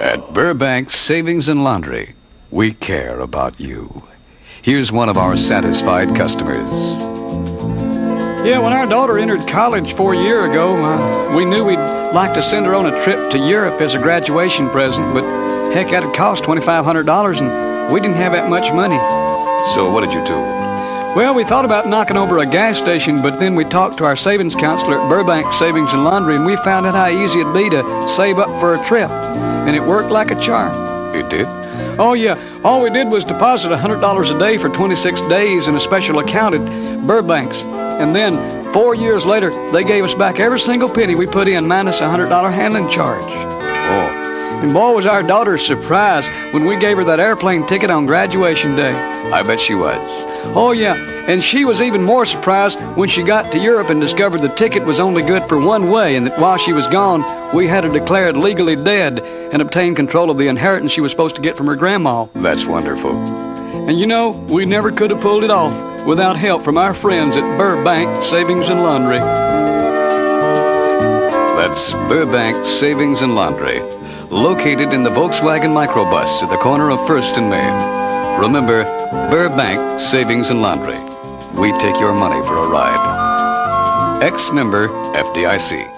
At Burbank Savings and Laundry, we care about you. Here's one of our satisfied customers. Yeah, when our daughter entered college four years ago, uh, we knew we'd like to send her on a trip to Europe as a graduation present, but heck, that'd cost $2,500 and we didn't have that much money. So what did you do? Well, we thought about knocking over a gas station, but then we talked to our savings counselor at Burbank Savings and Laundry, and we found out how easy it'd be to save up for a trip. And it worked like a charm. It did? Oh, yeah. All we did was deposit $100 a day for 26 days in a special account at Burbank's. And then, four years later, they gave us back every single penny we put in minus a $100 handling charge. Oh, And boy, was our daughter surprised when we gave her that airplane ticket on graduation day. I bet she was. Oh, yeah. And she was even more surprised when she got to Europe and discovered the ticket was only good for one way and that while she was gone, we had her declared legally dead and obtain control of the inheritance she was supposed to get from her grandma. That's wonderful. And you know, we never could have pulled it off without help from our friends at Burbank Savings and Laundry. That's Burbank Savings and Laundry, located in the Volkswagen microbus at the corner of First and Main. Remember, Burbank Savings and Laundry. We take your money for a ride. Ex-member FDIC.